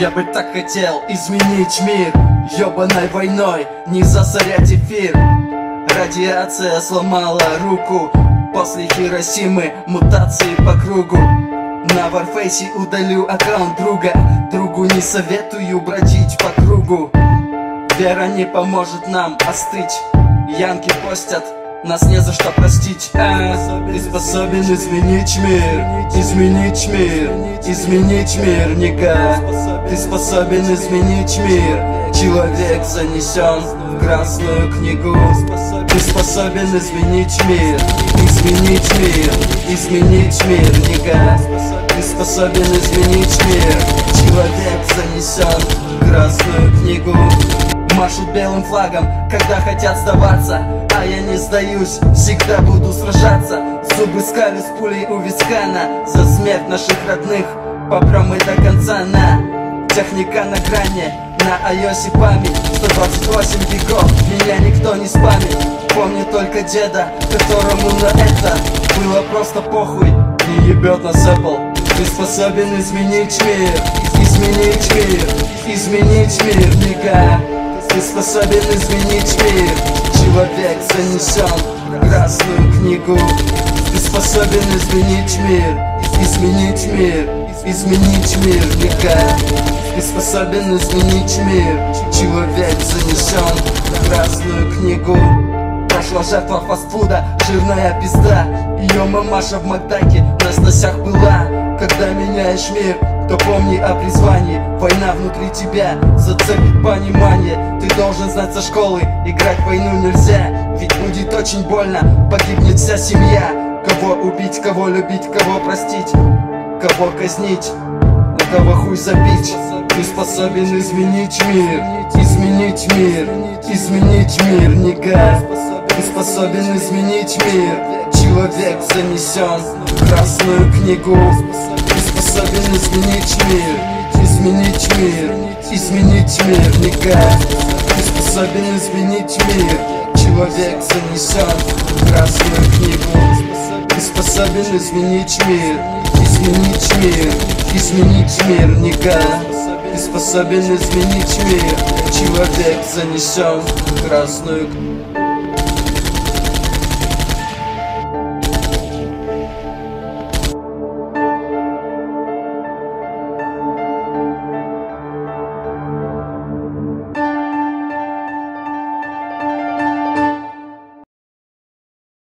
Я бы так хотел изменить мир. Ёбаной войной не засорять эфир. Радиация сломала руку. После Хиросимы мутации по кругу. На Варфейсе удалю аккаунт друга. Другу не советую бродить по кругу. Вера не поможет нам остыть. Янки постят нас не за что простить а, Ты способен изменить мир Изменить мир Изменить мир, ника Ты способен изменить мир Человек занесен в красную книгу. Ты способен изменить мир Изменить мир Изменить мир, ника Ты способен изменить мир Человек занесен в красную книгу. Машут белым флагом, когда хотят сдаваться Я не сдаюсь, всегда буду сражаться. Зубы скали с пулей у вискана За смерть наших родных. Попрем до конца на Техника на грани, на iOS память. 128 веков, меня никто не спамит. Помню только деда, которому на это было просто похуй. Не ебет нас Apple. Ты способен изменить мир, изменить мир, изменить мир, ника ты способен изменить мир Человек занесен в красную книгу. Ты способен изменить мир Изменить мир Изменить мир, века Ты способен изменить мир Человек занесен в красную книгу Прошла жертва фастфуда, жирная пизда. Ее мамаша в Макдаке на сносях была. Когда меняешь мир, то помни о призвании. Война внутри тебя зацепит понимание. Ты должен знать со школы Играть в войну нельзя. Ведь будет очень больно Погибнет вся семья. Кого убить, кого любить, кого простить Кого казнить На кого хуй забить Ты способен изменить мир Изменить мир Изменить мир, ника Ты способен изменить мир Человек занесен в красную книгу способен изменить мир Изменить мир, изменить мир, ника Ты способен изменить мир Человек занесен в красную книгу Ты способен изменить мир Изменить мир, изменить мир, ника Ты способен изменить мир. Человек занесен в красную